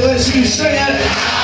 Let's you say it.